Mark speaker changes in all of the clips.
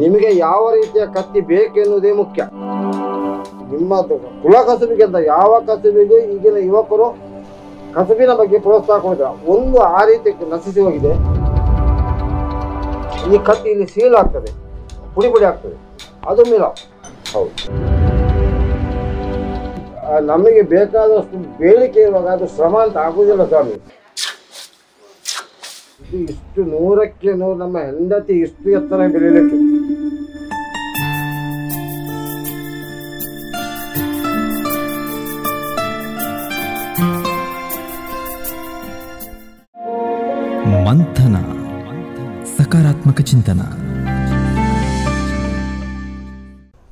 Speaker 1: ನಿಮಗೆ ಯಾವ ರೀತಿಯ ಕತ್ತಿ ಬೇಕೆನ್ನುವುದೇ ಮುಖ್ಯ. ನಿಮ್ಮ ಕುಲ ಕಸುಬಿಗಿಂತ ಯಾವ ಕಸುಬಿಗೆ ಈಗಿನ ಯುವಕರು ಕಸುಬಿನ ಬಗ್ಗೆ ಪ್ರೋತ್ಸಾಹ ಕೊಡ್ತಾರೆ ಒಂದು ಆ ರೀತಿ ನಶಿಸಿ ಹೋಗಿದೆ. ಈ ಕತ್ತಿ ಇಲ್ಲಿ ಸೀಲ್ ಆಗ್ತದೆ. ಪುಡಿ ಪುಡಿ ಆಗ್ತದೆ. ಅದು ಮಿಲ. ಹೌದು. ನಮಗೆ ಬೇಕಾದಷ್ಟು ಬೇಡಿಕೆ ಇರುವಾಗ ಅದು ಶ್ರಮ ಅಂತ ಆಗುವುದಿಲ್ಲ ಸ್ವಾಮಿ. ಇಷ್ಟು ನೂರಕ್ಕೆ ನೂರು ನಮ್ಮ ಹೆಂಡತಿ ಇಷ್ಟು ಎತ್ತರ ಬೆಳೀಲಿಕ್ಕೆ
Speaker 2: ಸಕಾರಾತ್ಮಕ ಚಿಂತನ.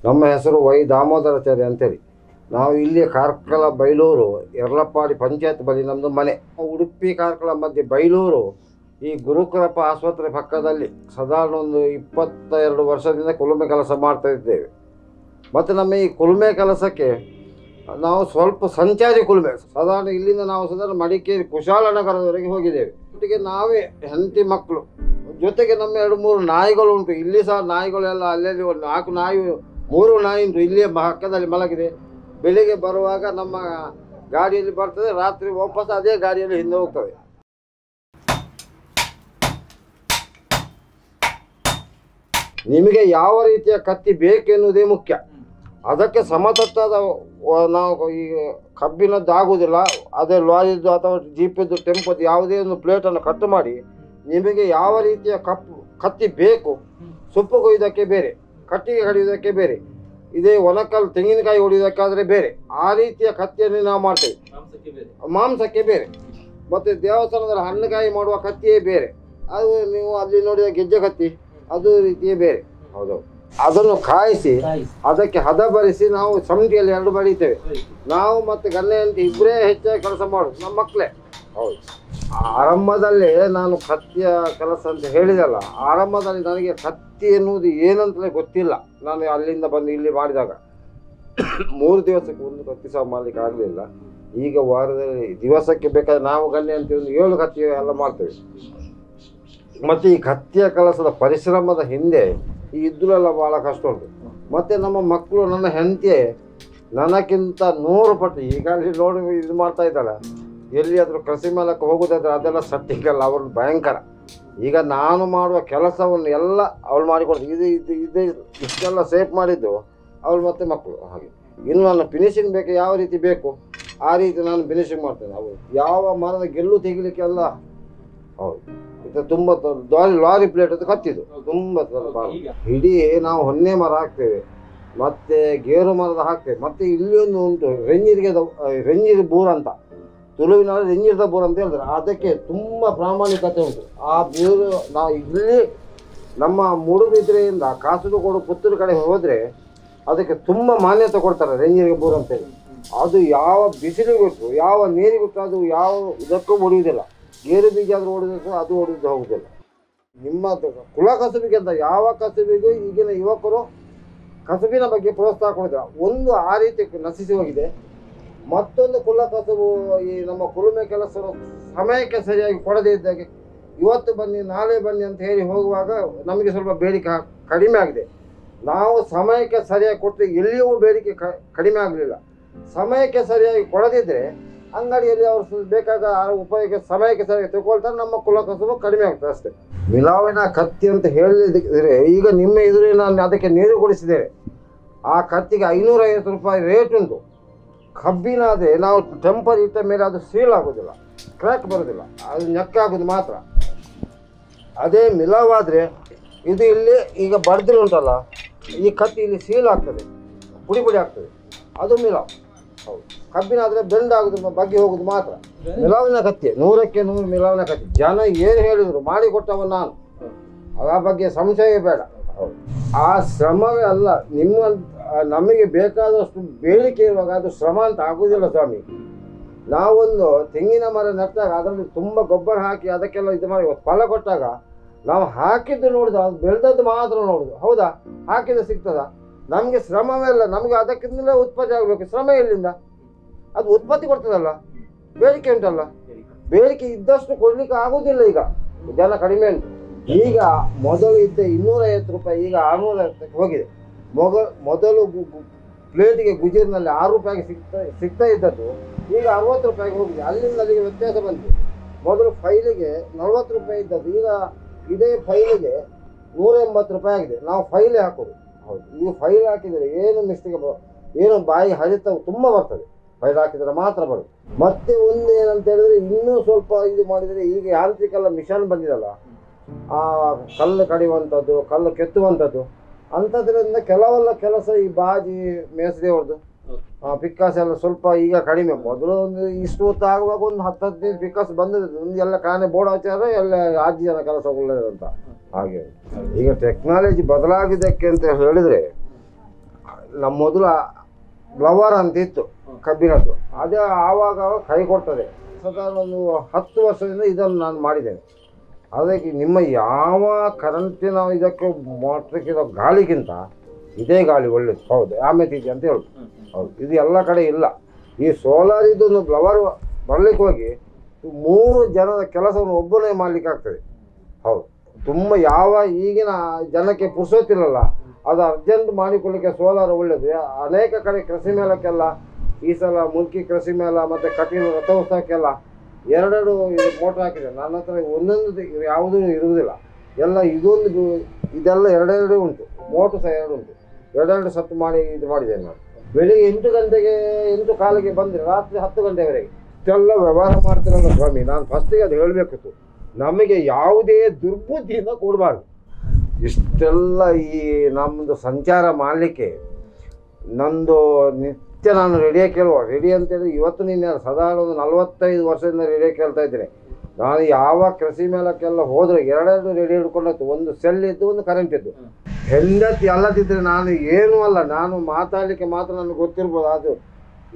Speaker 1: ನಮ್ಮ ಹೆಸರು ವೈ ದಾಮೋದರಾಚಾರ್ಯ ಅಂತೇಳಿ. ನಾವು ಇಲ್ಲಿ ಕಾರ್ಕಳ, ಬೈಲೂರು ಯರ್ಲಪ್ಪಾಡಿ ಪಂಚಾಯತ್ ಬಳಿ ನಮ್ಮದು ಮನೆ. ಉಡುಪಿ ಕಾರ್ಕಳ ಮಧ್ಯೆ ಬೈಲೂರು, ಈ ಗುರುಕರಪ್ಪ ಆಸ್ಪತ್ರೆ ಪಕ್ಕದಲ್ಲಿ ಸಾಧಾರಣ ಒಂದು ಇಪ್ಪತ್ತ ಎರಡು ವರ್ಷದಿಂದ ಕುಲುಮೆ ಕೆಲಸ ಮಾಡ್ತಾ ಇದ್ದೇವೆ. ಮತ್ತು ನಮ್ಮ ಈ ಕುಲುಮೆ ಕೆಲಸಕ್ಕೆ ನಾವು ಸ್ವಲ್ಪ ಸಂಚಾರಿ ಕುಲುಮೆ. ಸಾಧಾರಣ ಇಲ್ಲಿಂದ ನಾವು ಸಾಧಾರಣ ಮಡಿಕೇರಿ ಕುಶಾಲನಗರದವರೆಗೆ ಹೋಗಿದ್ದೇವೆ. ಒಟ್ಟಿಗೆ ನಾವೇ ಹೆಂಡತಿ ಮಕ್ಕಳು. ಜೊತೆಗೆ ನಮ್ಮ ಎರಡು ಮೂರು ನಾಯಿಗಳು ಉಂಟು. ಇಲ್ಲಿ ಸಹ ನಾಯಿಗಳೆಲ್ಲ ಅಲ್ಲಲ್ಲಿ ಒಂದು ನಾಲ್ಕು ನಾಯಿ, ಮೂರು ನಾಯಿ ಉಂಟು. ಇಲ್ಲಿಯೇ ಪಕ್ಕದಲ್ಲಿ ಮಲಗಿದೆ. ಬೆಳಿಗ್ಗೆ ಬರುವಾಗ ನಮ್ಮ ಗಾಡಿಯಲ್ಲಿ ಬರ್ತದೆ. ರಾತ್ರಿ ವಾಪಸ್ ಅದೇ ಗಾಡಿಯಲ್ಲಿ ಹಿಂದೆ ಹೋಗ್ತವೆ. ನಿಮಗೆ ಯಾವ ರೀತಿಯ ಕತ್ತಿ ಬೇಕೆನ್ನುವುದೇ ಮುಖ್ಯ. ಅದಕ್ಕೆ ಸಮತಟ್ಟಾದ ನಾವು ಈ ಕಬ್ಬಿನದ್ದು ಆಗುವುದಿಲ್ಲ ಅದೇ ಲಾರಿದ್ದು ಅಥವಾ ಜೀಪಿದ್ದು ಟೆಂಪದ್ದು ಯಾವುದೇ ಒಂದು ಪ್ಲೇಟನ್ನು ಕಟ್ ಮಾಡಿ ನಿಮಗೆ ಯಾವ ರೀತಿಯ ಕಪ್ಪು ಕತ್ತಿ ಬೇಕು ಸೊಪ್ಪು ಕೊಯ್ಯೋದಕ್ಕೆ ಬೇರೆ ಕಟ್ಟಿಗೆ ಕಡಿಯೋದಕ್ಕೆ ಬೇರೆ ಇದೇ ಒಣಕಲ್ ತೆಂಗಿನಕಾಯಿ ಹೊಡೆಯೋದಕ್ಕಾದರೆ ಬೇರೆ ಆ ರೀತಿಯ ಕತ್ತಿಯನ್ನು ನಾವು ಮಾಡ್ತೇವೆ. ಮಾಂಸಕ್ಕೆ ಬೇರೆ. ಮತ್ತು ದೇವಸ್ಥಾನದಲ್ಲಿ ಹಣ್ಣುಕಾಯಿ ಮಾಡುವ ಕತ್ತಿಯೇ ಬೇರೆ. ಅದು ನೀವು ಅಲ್ಲಿ ನೋಡಿದ ಗೆಜ್ಜೆ ಕತ್ತಿ ಅದು ರೀತಿಯೇ ಬೇರೆ. ಹೌದು. ಅದನ್ನು ಕಾಯಿಸಿ ಅದಕ್ಕೆ ಹದ ಬರಿಸಿ ನಾವು ಸಮಿತಿಯಲ್ಲಿ ಎರಡು ಬಡಿತೇವೆ. ನಾವು ಮತ್ತು ಗಲ್ಲೆ ಅಂತ ಇಬ್ಬರೇ ಹೆಚ್ಚಾಗಿ ಕೆಲಸ ಮಾಡೋದು ನಮ್ಮ ಮಕ್ಕಳೇ. ಹೌದು. ಆರಂಭದಲ್ಲೇ ನಾನು ಕತ್ತಿಯ ಕೆಲಸ ಅಂತ ಹೇಳಿದಲ್ಲ, ಆರಂಭದಲ್ಲಿ ನನಗೆ ಕತ್ತಿ ಎನ್ನುವುದು ಏನಂತಲೇ ಗೊತ್ತಿಲ್ಲ. ನಾನು ಅಲ್ಲಿಂದ ಬಂದು ಇಲ್ಲಿ ಮಾಡಿದಾಗ ಮೂರು ದಿವಸಕ್ಕೆ ಒಂದು ಕತ್ತಿ ಸಹ ಮಾಡಲಿಕ್ಕೆ ಆಗಲಿಲ್ಲ. ಈಗ ವಾರದಲ್ಲಿ ದಿವಸಕ್ಕೆ ಬೇಕಾದ್ರೆ ನಾವು ಗಲ್ಲಿ ಅಂತ ಒಂದು ಏಳು ಕತ್ತಿ ಎಲ್ಲ ಮಾಡ್ತೇವೆ. ಮತ್ತು ಈ ಕತ್ತಿಯ ಕೆಲಸದ ಪರಿಶ್ರಮದ ಹಿಂದೆ ಈ ಇದ್ರೆಲ್ಲ ಭಾಳ ಕಷ್ಟ ಉಂಟು. ಮತ್ತು ನಮ್ಮ ಮಕ್ಕಳು, ನನ್ನ ಹೆಂಡತಿ ನನಗಿಂತ ನೂರು ಪಟ್ಟು, ಈಗ ಅಲ್ಲಿ ನೋಡಿ ಇದು ಮಾಡ್ತಾ ಇದ್ದಾಳೆ. ಎಲ್ಲಿಯಾದರೂ ಕೃಷಿ ಮೇಲಕ್ಕೆ ಹೋಗೋದಾದ್ರೆ ಅದೆಲ್ಲ ಸಟ್ಟಿಗಲ್ಲ ಅವರು ಭಯಂಕರ. ಈಗ ನಾನು ಮಾಡುವ ಕೆಲಸವನ್ನು ಎಲ್ಲ ಅವಳು ಮಾಡಿಕೊಡ್ತೀನಿ ಇದು ಇದು ಇದು ಇಷ್ಟೆಲ್ಲ ಸೇಫ್ ಮಾಡಿದ್ದು ಅವಳು ಮತ್ತೆ ಮಕ್ಕಳು ಹಾಗೆ. ಇನ್ನು ನನ್ನ ಫಿನಿಶಿಂಗ್ ಬೇಕು ಯಾವ ರೀತಿ ಬೇಕು ಆ ರೀತಿ ನಾನು ಫಿನಿಶಿಂಗ್ ಮಾಡ್ತೇನೆ. ಅವಳು ಯಾವ ಮರದ ಗೆಲ್ಲು ತೆಗಿಲಿಕ್ಕೆ ಎಲ್ಲ ಹೌದು. ಇದು ತುಂಬ ದಾರಿ ಲಾರಿ ಲಾರಿ ಪ್ಲೇಟ್ ಅದು ಕತ್ತಿದ್ದು. ತುಂಬ ಇಡೀ ನಾವು ಹೊನ್ನೆ ಮರ ಹಾಕ್ತೇವೆ. ಮತ್ತೆ ಗೇರು ಮರದ ಹಾಕ್ತೇವೆ. ಮತ್ತೆ ಇಲ್ಲಿ ಒಂದು ಉಂಟು ರೆಂಜಿರಿಗೆ ರೆಂಜಿರಿ ಬೂರ್ ಅಂತ. ತುಳುವಿನಲ್ಲಿ ರೆಂಜಿರದ ಬೋರ್ ಅಂತ ಹೇಳಿದ್ರೆ ಅದಕ್ಕೆ ತುಂಬ ಪ್ರಾಮಾಣಿಕತೆ ಉಂಟು. ಆ ಬೇರು ನಾವು ಇಲ್ಲಿ ನಮ್ಮ ಮೂಡುಬಿದ್ರೆಯಿಂದ ಕಾಸರಗೋಡು ಪುತ್ತೂರು ಕಡೆ ಹೋದರೆ ಅದಕ್ಕೆ ತುಂಬ ಮಾನ್ಯತೆ ಕೊಡ್ತಾರೆ ರೆಂಜಿರಿಗೆ ಬೋರ್ ಅಂತೇಳಿ ಅದು ಯಾವ ಬಿಸಿಲಿಗೆ ಬಿಟ್ಟು ಯಾವ ನೀರಿಗೆ ಬಿಟ್ಟು ಅದು ಯಾವ ಇದಕ್ಕೂ ಹೊಡೆಯುವುದಿಲ್ಲ ಗೇರು ಬೀಜ ಆದರೂ ಹೊಡೆದ್ರೆ ಅದು ಹೊಡೆದು ಹೋಗುವುದಿಲ್ಲ. ನಿಮ್ಮ ಕುಲ ಕುಲ ಕಸುಬಿಗಿಂತ ಯಾವ ಕಸುಬಿಗೂ ಈಗಿನ ಯುವಕರು ಕಸುಬಿನ ಬಗ್ಗೆ ಪ್ರೋತ್ಸಾಹ ಕೊಡ್ತಾರೆ ಒಂದು ಆ ರೀತಿ ನಶಿಸಿ ಹೋಗಿದೆ. ಮತ್ತೊಂದು ಕುಲ ಕಸುಬು ಈ ನಮ್ಮ ಕುಲುಮೆ ಕೆಲಸ ಸಮಯಕ್ಕೆ ಸರಿಯಾಗಿ ಕೊಡದೇ ಇದ್ದಾಗೆ, ಇವತ್ತು ಬನ್ನಿ, ನಾಳೆ ಬನ್ನಿ ಅಂತ ಹೇಳಿ ಹೋಗುವಾಗ ನಮಗೆ ಸ್ವಲ್ಪ ಬೇಡಿಕೆ ಕಡಿಮೆ ಆಗಿದೆ. ನಾವು ಸಮಯಕ್ಕೆ ಸರಿಯಾಗಿ ಕೊಟ್ಟರೆ ಎಲ್ಲಿಯೂ ಬೇಡಿಕೆ ಕಡಿಮೆ ಆಗಲಿಲ್ಲ. ಸಮಯಕ್ಕೆ ಸರಿಯಾಗಿ ಕೊಡದಿದ್ದರೆ ಅಂಗಡಿಯಲ್ಲಿ ಅವರು ಬೇಕಾದ ಉಪಯೋಗ ಸಮಯಕ್ಕೆ ಸರಿಯಾಗಿ ತಗೊಳ್ತಾರೆ, ನಮ್ಮ ಕುಲ ಕಸುಬು ಕಡಿಮೆ ಆಗ್ತದೆ ಅಷ್ಟೇ. ಮಿಲಾವಿನ ಕತ್ತಿ ಅಂತ ಹೇಳಿದ್ರೆ ಈಗ ನಿಮ್ಮ ಎದುರೇ ನಾನು ಅದಕ್ಕೆ ನೀರು ಕೊಡಿಸಿದ್ದೇನೆ ಆ ಕತ್ತಿಗೆ ಐನೂರೈವತ್ತು ರೂಪಾಯಿ ರೇಟ್ ಉಂಟು. ಕಬ್ಬಿನಾದರೆ ನಾವು ಟೆಂಪರ್ ಇಟ್ಟ ಮೇಲೆ ಅದು ಸೀಲ್ ಆಗೋದಿಲ್ಲ ಕ್ರ್ಯಾಕ್ ಬರೋದಿಲ್ಲ, ಅದು ನೆಕ್ಕಾಗೋದು ಮಾತ್ರ. ಅದೇ ಮಿಲಾವಾದರೆ ಇದು ಇಲ್ಲಿ ಈಗ ಬಡ್ದಿರು ಉಂಟಲ್ಲ, ಈ ಕತ್ತಿ ಇಲ್ಲಿ ಸೀಲ್ ಆಗ್ತದೆ, ಪುಡಿ ಪುಡಿ ಆಗ್ತದೆ, ಅದು ಮಿಲಾವ್. ಹೌದು. ಕಬ್ಬಿನಾದರೆ ಬೆಂಡ್ ಆಗೋದು ಬಗ್ಗೆ ಹೋಗೋದು ಮಾತ್ರ. ಮಿಲಾವಿನ ಕತ್ತಿ, ನೂರಕ್ಕೆ ನೂರು ಮಿಲಾವಿನ ಕತ್ತಿ. ಜನ ಏನು ಹೇಳಿದರು ಮಾಡಿಕೊಟ್ಟವ ನಾನು. ಆ ಬಗ್ಗೆ ಸಂಶಯ ಬೇಡ. ಆ ಶ್ರಮವೇ ಅಲ್ಲ ನಿಮ್ಮ ನಮಗೆ ಬೇಕಾದಷ್ಟು ಬೇಡಿಕೆ ಇರುವಾಗ ಅದು ಶ್ರಮ ಅಂತ ಆಗುವುದಿಲ್ಲ ಸ್ವಾಮಿ. ನಾವೊಂದು ತೆಂಗಿನ ಮರ ನೆಟ್ಟಾಗ, ಅದರಲ್ಲಿ ತುಂಬ ಗೊಬ್ಬರ ಹಾಕಿ ಅದಕ್ಕೆಲ್ಲ ಇದು ಮಾಡಿ ಫಲ ಕೊಟ್ಟಾಗ, ನಾವು ಹಾಕಿದ್ದು ನೋಡಿದ ಅದು ಬೆಳೆದದ್ದು ಮಾತ್ರ ನೋಡುದು. ಹೌದಾ? ಹಾಕಿದ್ರೆ ಸಿಗ್ತದ? ನಮಗೆ ಶ್ರಮವೇ ಇಲ್ಲ. ನಮಗೆ ಅದಕ್ಕಿಂತಲೇ ಉತ್ಪತ್ತಿ ಆಗಬೇಕು. ಶ್ರಮ ಎಲ್ಲಿಂದ? ಅದು ಉತ್ಪತ್ತಿ ಕೊಡ್ತದಲ್ಲ? ಬೇಡಿಕೆ ಉಂಟಲ್ಲ? ಬೇಡಿಕೆ ಇದ್ದಷ್ಟು ಕೊಡ್ಲಿಕ್ಕೆ ಆಗುವುದಿಲ್ಲ ಈಗ. ಜನ ಕಡಿಮೆ ಉಂಟು. ಈಗ ಮೊದಲು ಇದ್ದ ಇನ್ನೂರೈವತ್ತು ರೂಪಾಯಿ, ಈಗ ಆರುನೂರೈವತ್ತಕ್ಕೆ ಹೋಗಿದೆ. ಮೊಗ, ಮೊದಲು ಪ್ಲೇಟಿಗೆ ಗುಜೀರ್ನಲ್ಲಿ ಆರು ರೂಪಾಯಿಗೆ ಸಿಗ್ತಾ ಸಿಗ್ತಾ ಇದ್ದದ್ದು, ಈಗ ಅರವತ್ತು ರೂಪಾಯಿಗೆ ಹೋಗಿದೆ. ಅಲ್ಲಿಂದ ಅಲ್ಲಿಗೆ ವ್ಯತ್ಯಾಸ ಬಂದಿದೆ. ಮೊದಲು ಫೈಲಿಗೆ ನಲ್ವತ್ತು ರೂಪಾಯಿ ಇದ್ದದ್ದು, ಈಗ ಇದೇ ಫೈಲಿಗೆ ನೂರ ಎಂಬತ್ತು ರೂಪಾಯಿ ಆಗಿದೆ. ನಾವು ಫೈಲೇ ಹಾಕೋದು. ಹೌದು. ಈ ಫೈಲ್ ಹಾಕಿದರೆ ಏನು ಮಿಸ್ಟೇಕ್ ಏನು ಬಾಯಿ ಹರಿತ ತುಂಬ ಬರ್ತದೆ. ಫೈಲ್ ಹಾಕಿದರೆ ಮಾತ್ರ ಬರುತ್ತೆ. ಮತ್ತೆ ಒಂದು ಏನಂತ ಹೇಳಿದ್ರೆ ಇನ್ನೂ ಸ್ವಲ್ಪ ಇದು ಮಾಡಿದರೆ ಈಗ ಯಾಂತ್ರಿಕಲ್ಲ ಮಿಷನ್ ಬಂದಿದಲ್ಲ, ಆ ಕಲ್ಲು ಕಡಿಯುವಂಥದ್ದು, ಕಲ್ಲು ಕೆತ್ತುವಂಥದ್ದು ಅಂಥದ್ರಿಂದ ಕೆಲವೆಲ್ಲ ಕೆಲಸ ಈ ಬಾಜಿ ಮೇಸ್ರಿ ಅವ್ರದ್ದು ಆ ಪಿಕ್ಕಾಸ್ ಎಲ್ಲ ಸ್ವಲ್ಪ ಈಗ ಕಡಿಮೆ. ಮೊದಲು ಒಂದು ಇಷ್ಟು ಹೊತ್ತು ಆಗುವಾಗ ಒಂದು ಹತ್ತು ಹದಿನೈದು ಪಿಕ್ಕಾಸ್ ಬಂದಿದೆ ಒಂದು ಎಲ್ಲ ಕಾಣೆ ಬೋರ್ಡ್ ಹಚ್ಚಾರ ಎಲ್ಲ ಆಜಿ ಜನ ಕೆಲಸ ಅಂತ ಹಾಗೆ. ಈಗ ಟೆಕ್ನಾಲಜಿ ಬದಲಾಗಿದ್ದಕ್ಕೆ ಅಂತ ಹೇಳಿದರೆ ನಮ್ಮ ಮೊದಲು ಬ್ಲವರ್ ಅಂತ ಇತ್ತು ಕಬ್ಬಿನದ್ದು ಅದೇ ಆವಾಗ ಆವಾಗ ಕೈ ಕೊಡ್ತದೆ. ಸದಾ ಒಂದು ಹತ್ತು ವರ್ಷದಿಂದ ಇದನ್ನು ನಾನು ಮಾಡಿದ್ದೇನೆ. ಅದಕ್ಕೆ ನಿಮ್ಮ ಯಾವ ಕರೆಂಟಿನ ಇದಕ್ಕೆ ಮೋಟ್ರಿಗಿರೋ ಗಾಳಿಗಿಂತ ಇದೇ ಗಾಳಿ ಒಳ್ಳೇದು. ಹೌದು ಆಮೇಲೆ ಇದೆ ಅಂತ ಹೇಳ್ಬೋದು ಹೌದು ಇದು ಎಲ್ಲ ಕಡೆ ಇಲ್ಲ. ಈ ಸೋಲಾರ್ ಇದನ್ನು ಬ್ಲವರ್ ಬರಲಿಕ್ಕೆ ಹೋಗಿ ಮೂರು ಜನದ ಕೆಲಸವನ್ನು ಒಬ್ಬನೇ ಮಾಡ್ಲಿಕ್ಕೆ ಆಗ್ತದೆ. ಹೌದು ತುಂಬ ಯಾವ ಈಗಿನ ಜನಕ್ಕೆ ಪುರ್ಸೋತಿಲ್ಲಲ್ಲ ಅದು ಅರ್ಜೆಂಟ್ ಮಾಡಿಕೊಳ್ಳಿಕ್ಕೆ ಸೋಲಾರ್ ಒಳ್ಳೇದು. ಅನೇಕ ಕಡೆ ಕೃಷಿ ಮೇಳಕ್ಕೆಲ್ಲ ಈ ಸಲ ಮುಲ್ಕಿ ಕೃಷಿ ಮೇಳ ಮತ್ತು ಕಠಿಣ ರಥೋತ್ಸವಕ್ಕೆಲ್ಲ ಎರಡೆರಡು ಮೋಟ್ರ್ ಹಾಕಿದೆ. ನನ್ನ ಹತ್ರ ಒಂದೊಂದು ಯಾವುದೂ ಇರುವುದಿಲ್ಲ. ಎಲ್ಲ ಇದೊಂದು ಇದೆಲ್ಲ ಎರಡೆರಡು ಉಂಟು. ಮೋಟ್ರ್ ಸಹ ಎರಡು ಉಂಟು. ಎರಡೆರಡು ಸತ್ತು ಮಾಡಿ ಇದು ಮಾಡಿದ್ದೇನೆ ನಾನು. ಬೆಳಿಗ್ಗೆ ಎಂಟು ಗಂಟೆಗೆ ಎಂಟು ಕಾಲಿಗೆ ಬಂದರೆ ರಾತ್ರಿ ಹತ್ತು ಗಂಟೆವರೆಗೆ ಇಷ್ಟೆಲ್ಲ ವ್ಯವಹಾರ ಮಾಡ್ತೀರಲ್ಲ ಸ್ವಾಮಿ. ನಾನು ಫಸ್ಟಿಗೆ ಅದು ಹೇಳಬೇಕಿತ್ತು. ನಮಗೆ ಯಾವುದೇ ದುರ್ಬುದ್ಧಿಯಿಂದ ಕೊಡಬಾರ್ದು. ಇಷ್ಟೆಲ್ಲ ಈ ನಮ್ಮದು ಸಂಚಾರ ಮಾಡಲಿಕ್ಕೆ ನಂದು ನಿತ್ಯ ನಾನು ರೇಡಿಯೋ ಕೇಳುವ. ರೇಡಿಯೋ ಅಂತೇಳಿ ಇವತ್ತು ನಿನ್ನೆ ಸದಾ ಒಂದು ನಲವತ್ತೈದು ವರ್ಷದಿಂದ ರೇಡಿಯೋ ಕೇಳ್ತಾ ಇದ್ದೀನಿ ನಾನು ಯಾವ ಕೃಷಿ ಮೇಳಕ್ಕೆಲ್ಲ ಹೋದರೆ ಎರಡೆರಡು ರೇಡಿಯೋ ಹಿಡ್ಕೊಂಡಿತ್ತು ಒಂದು ಸೆಲ್ ಇದ್ದು, ಒಂದು ಕರೆಂಟ್ ಇದ್ದು. ಹೆಂಡತಿ ಅಲ್ಲದಿದ್ದರೆ ನಾನು ಏನೂ ಅಲ್ಲ. ನಾನು ಮಾತಾಡಲಿಕ್ಕೆ ಮಾತ್ರ ನನಗೆ ಗೊತ್ತಿರ್ಬೋದು. ಅದು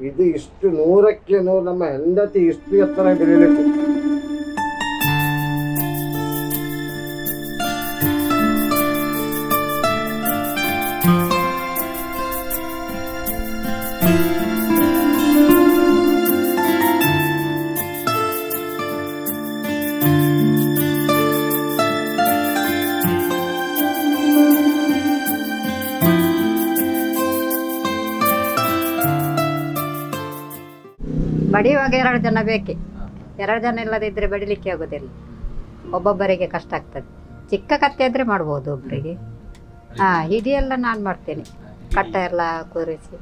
Speaker 1: ಇದು ಇಷ್ಟು ನೂರಕ್ಕೆ ನೂರು ನಮ್ಮ ಹೆಂಡತಿ ಇಷ್ಟು ಎತ್ತರ ಬೆಳೀಲಿಕ್ಕೆ
Speaker 3: ಬಡಿಯುವಾಗ ಎರಡು ಜನ ಬೇಕೆ. ಎರಡು ಜನ ಇಲ್ಲದಿದ್ದರೆ ಬಡಿಲಿಕ್ಕೆ ಆಗೋದಿಲ್ಲ. ಒಬ್ಬೊಬ್ಬರಿಗೆ ಕಷ್ಟ ಆಗ್ತದೆ. ಚಿಕ್ಕ ಕತ್ತೆ ಇದ್ರೆ ಮಾಡ್ಬೋದು ಒಬ್ಬರಿಗೆ ಹಾಂ ಹಿಡಿ ಎಲ್ಲ ನಾನು ಮಾಡ್ತೇನೆ. ಕಟ್ಟ ಎಲ್ಲ ಕೂರಿಸಿ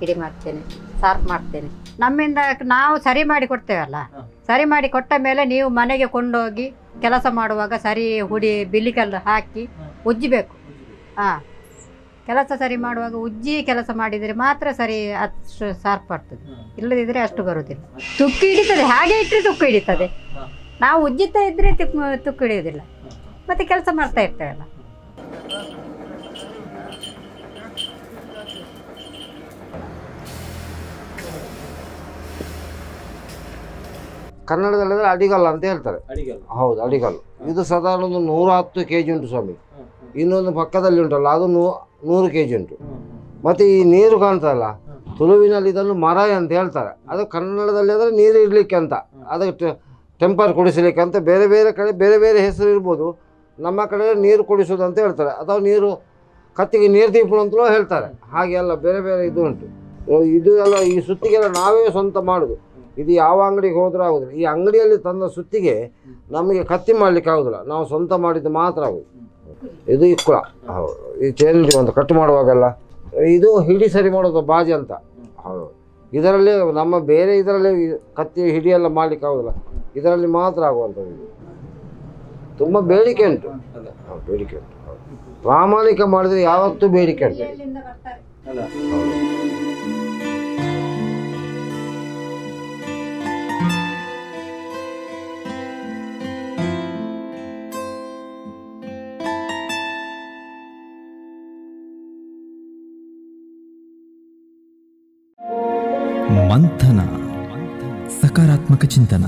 Speaker 3: ಹಿಡಿ ಮಾಡ್ತೇನೆ, ಸಾರ್ಪ್ ಮಾಡ್ತೇನೆ. ನಮ್ಮಿಂದ ನಾವು ಸರಿ ಮಾಡಿ ಕೊಡ್ತೇವಲ್ಲ? ಸರಿ ಮಾಡಿ ಕೊಟ್ಟ ಮೇಲೆ ನೀವು ಮನೆಗೆ ಕೊಂಡೋಗಿ ಕೆಲಸ ಮಾಡುವಾಗ ಸರಿ ಹುಡಿ ಬಿಲ್ಲಿಕಲ್ಲು ಹಾಕಿ ಉಜ್ಜಬೇಕು. ಹಾಂ. ಕೆಲಸ ಸರಿ ಮಾಡುವಾಗ ಉಜ್ಜಿ ಕೆಲಸ ಮಾಡಿದರೆ ಮಾತ್ರ ಸರಿ ಅಷ್ಟು ಶಾರ್ಪ್ ಆಗ್ತದೆ ಇಲ್ಲದಿದ್ದರೆ ಅಷ್ಟು ಬರುವುದಿಲ್ಲ. ತುಕ್ಕು ಹಿಡಿತದೆ. ಹಾಗೆ ಇಟ್ಟರೆ ತುಕ್ಕು ಹಿಡಿತದೆ. ನಾವು ಉಜ್ಜಿತಾ ಇದ್ದರೆ ತುಕ್ಕು ತುಕ್ಕು ಹಿಡಿಯೋದಿಲ್ಲ ಮತ್ತೆ ಕೆಲಸ ಮಾಡ್ತಾ ಇರ್ತೇವಲ್ಲ.
Speaker 1: ಕನ್ನಡದಲ್ಲಿ ಅಡಿಗಲ್ಲ ಅಂತ ಹೇಳ್ತಾರೆ. ಹೌದು ಅಡಿಗಲ್ಲು. ಇದು ಸಾಧಾರಣ ಒಂದು ನೂರ ಹತ್ತು ಕೆ ಜಿ ಉಂಟು ಸ್ವಾಮಿ. ಇನ್ನೊಂದು ಪಕ್ಕದಲ್ಲಿ ಉಂಟಲ್ಲ ಅದು ನೂ ನೂರು ಕೆ ಜಿ ಉಂಟು ಮತ್ತು ಈ ನೀರು ಕಾಣ್ತಾರಲ್ಲ ತುಳುವಿನಲ್ಲಿ ಇದನ್ನು ಮರ ಅಂತ ಹೇಳ್ತಾರೆ. ಅದು ಕನ್ನಡದಲ್ಲಿ ಅಂದರೆ ನೀರು ಇರಲಿಕ್ಕೆ ಅಂತ. ಅದಕ್ಕೆ ಟೆಂಪರ್ ಕುಡಿಸಲಿಕ್ಕೆ ಅಂತ ಬೇರೆ ಬೇರೆ ಕಡೆ ಬೇರೆ ಬೇರೆ ಹೆಸರು ಇರ್ಬೋದು. ನಮ್ಮ ಕಡೆ ನೀರು ಕುಡಿಸೋದು ಅಂತ ಹೇಳ್ತಾರೆ. ಅಥವಾ ನೀರು ಕತ್ತಿಗೆ ನೀರು ದೀಪಣ ಅಂತಲೂ ಹೇಳ್ತಾರೆ. ಹಾಗೆ ಎಲ್ಲ ಬೇರೆ ಬೇರೆ ಇದು ಉಂಟು. ಇದು ಎಲ್ಲ ಈ ಸುತ್ತಿಗೆಲ್ಲ ನಾವೇ ಸ್ವಂತ ಮಾಡೋದು. ಇದು ಯಾವ ಅಂಗಡಿಗೆ ಹೋದರೂ ಆಗೋದಿಲ್ಲ. ಈ ಅಂಗಡಿಯಲ್ಲಿ ತಂದ ಸುತ್ತಿಗೆ ನಮಗೆ ಕತ್ತಿ ಮಾಡಲಿಕ್ಕೆ ಆಗೋದಿಲ್ಲ. ನಾವು ಸ್ವಂತ ಮಾಡಿದ್ದು ಮಾತ್ರ ಆಗೋದು. ಇದು ಇಕ್ಕುಳ. ಹೌದು. ಈ ಚೇಂಜ್ ಒಂದು ಕಟ್ ಮಾಡುವಾಗಲ್ಲ ಇದು ಹಿಡಿ ಸರಿ ಮಾಡೋದು ಬಾಜಿ ಅಂತ. ಹೌದು. ಇದರಲ್ಲಿ ನಮ್ಮ ಬೇರೆ ಇದರಲ್ಲಿ ಕತ್ತಿ ಹಿಡಿ ಎಲ್ಲ ಮಾಡಲಿಕ್ಕೆ ಆಗೋದಿಲ್ಲ. ಇದರಲ್ಲಿ ಮಾತ್ರ ಆಗುವಂಥದ್ದು ಇದು. ತುಂಬ ಬೇಡಿಕೆ ಉಂಟು. ಬೇಡಿಕೆ ಉಂಟು. ಪ್ರಾಮಾಣಿಕ ಮಾಡಿದರೆ ಯಾವತ್ತೂ ಬೇಡಿಕೆ ಉಂಟು.
Speaker 2: ಮಂಥನ ಸಕಾರಾತ್ಮಕ ಚಿಂತನ.